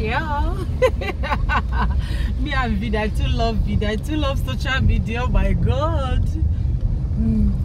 yeah. Me and vida i too love vida i too love social media. Oh my god. Mm.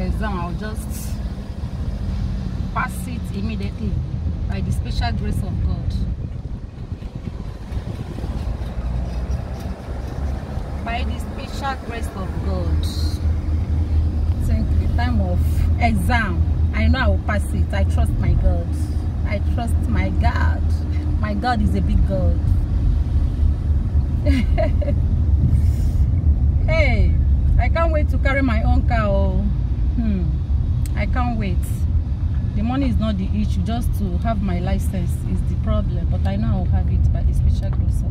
For exam, I'll just pass it immediately by the special grace of God. By the special grace of God. Think the time of exam, I know I will pass it. I trust my God. I trust my God. My God is a big God. hey, I can't wait to carry my own car. Oh. Hmm. I can't wait. The money is not the issue. Just to have my license is the problem. But I know I'll have it by the special grace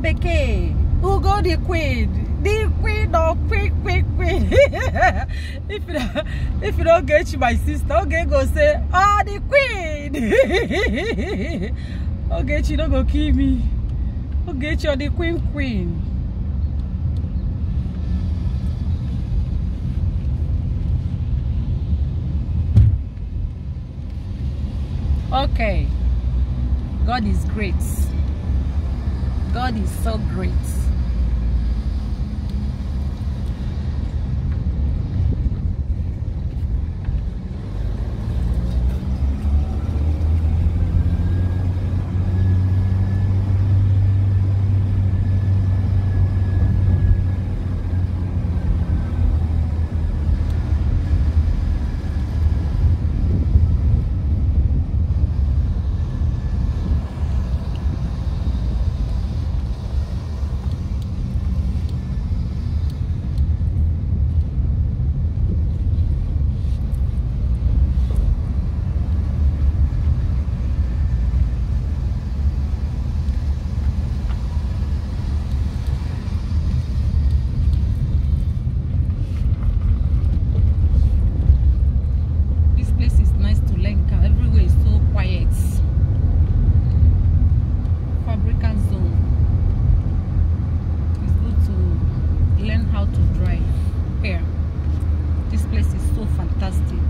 Bekee, Ugo the Queen, the Queen of Queen, Queen, Queen. if you don't, if you don't get you, my sister, okay, go say, ah, the Queen. okay, you don't go kill me. Okay, you the Queen, Queen. Okay, God is great. God is so great. So fantastic.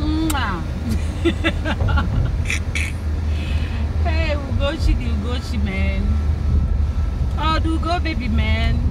Mwah. hey, Ugochi, the Ugochi man. Oh, do go, baby man.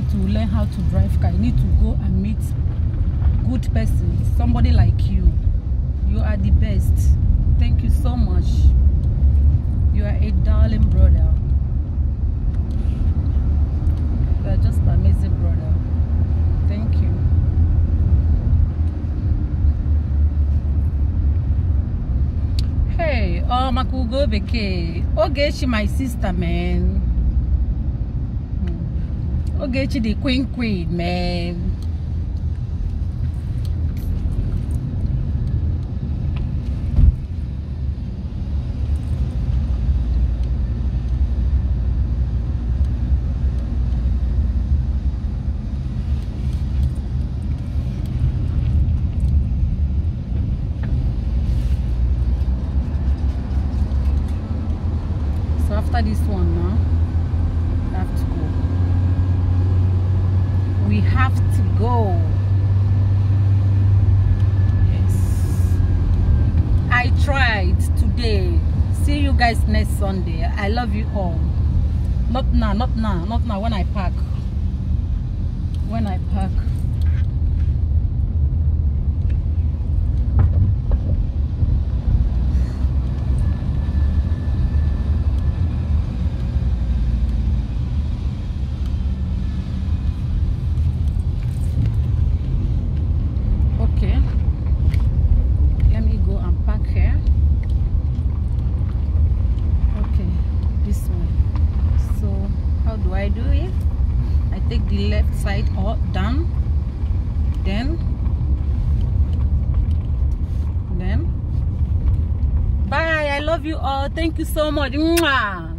Want to learn how to drive car, you need to go and meet good person, somebody like you. You are the best. Thank you so much. You are a darling brother. You are just amazing brother. Thank you. Hey, um, oh Makugo Beke. Ogechi, my sister, man. Hmm. Ogechi, the queen queen, man. So after this one now, we have to go. We have to go. Yes. I tried today. See you guys next Sunday. I love you all. Not now, not now, not now when I pack. When I pack. Okay. Let me go and pack here. Okay, this one. So how do I do it? I take the left side up down. Then then bye. I love you all. Thank you so much. Mwah.